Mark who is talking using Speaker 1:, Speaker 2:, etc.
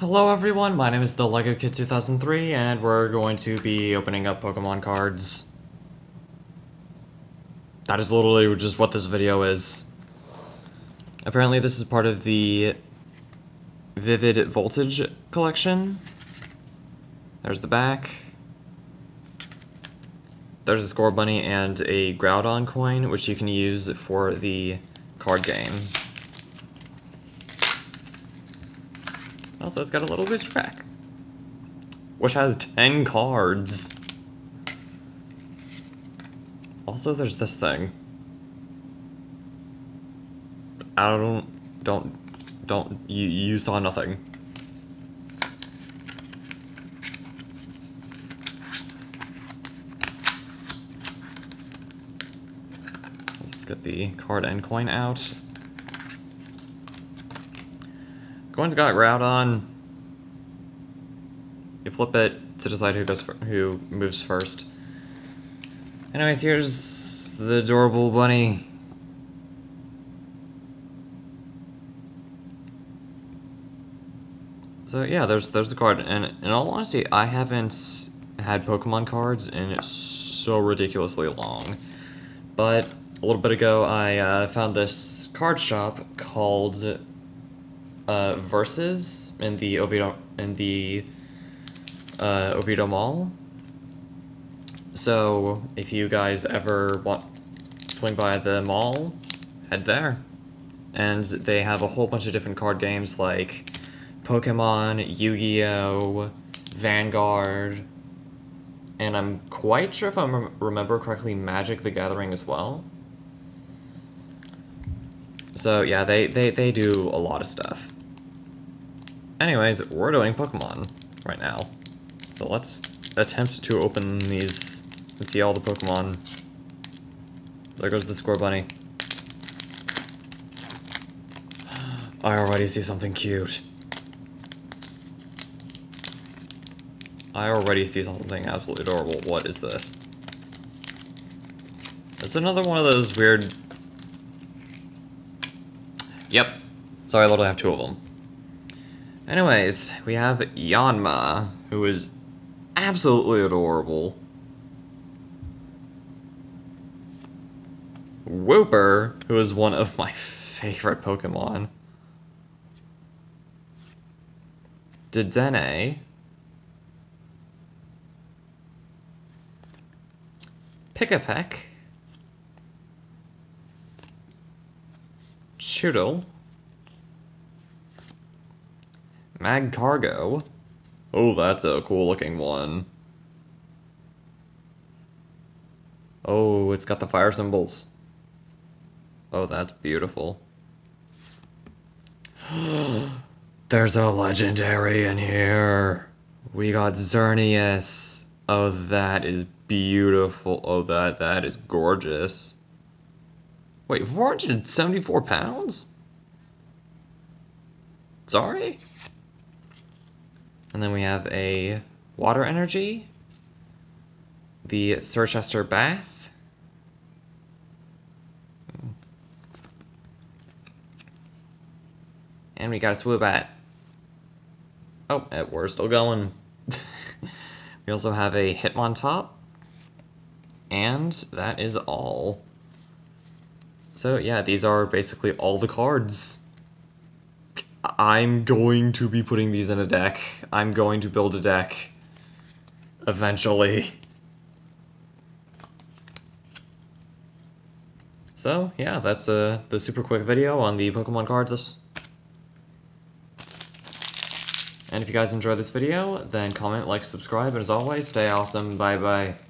Speaker 1: Hello everyone, my name is the Lego Kid 2003 and we're going to be opening up Pokemon cards. That is literally just what this video is. Apparently this is part of the Vivid Voltage collection. There's the back. There's a Scorbunny and a Groudon coin, which you can use for the card game. Also, it's got a little booster pack, which has 10 cards. Also, there's this thing. I don't, don't, don't, you, you saw nothing. Let's get the card and coin out. Coin's got Groudon. You flip it to decide who goes who moves first. Anyways, here's the adorable bunny. So yeah, there's there's the card, and in all honesty, I haven't had Pokemon cards in so ridiculously long. But a little bit ago, I uh, found this card shop called uh, Versus in the Oviedo in the uh, Oviedo Mall. So if you guys ever want swing by the mall, head there. And they have a whole bunch of different card games like Pokemon, Yu-Gi-Oh, Vanguard, and I'm quite sure if I remember correctly, Magic the Gathering as well. So yeah, they, they, they do a lot of stuff. Anyways, we're doing Pokemon right now. So let's attempt to open these and see all the Pokemon. There goes the Scorbunny. I already see something cute. I already see something absolutely adorable. What is this? It's another one of those weird... Yep. Sorry, I literally have two of them. Anyways, we have Yanma, who is absolutely adorable. Wooper, who is one of my favorite Pokemon. Dedenne. Chewtle. Magcargo. Oh, that's a cool looking one. Oh, it's got the fire symbols. Oh, that's beautiful. There's a legendary in here. We got Xerneas. Oh, that is beautiful. Oh, that that is gorgeous. Wait, 474 pounds? Sorry? And then we have a water energy, the Circhester Bath, and we got a Swoobat. Oh, we're still going. we also have a Hitmontop, and that is all. So yeah, these are basically all the cards. I'm going to be putting these in a deck. I'm going to build a deck. Eventually. So, yeah, that's uh, the super quick video on the Pokemon cards. And if you guys enjoyed this video, then comment, like, subscribe, and as always, stay awesome. Bye-bye.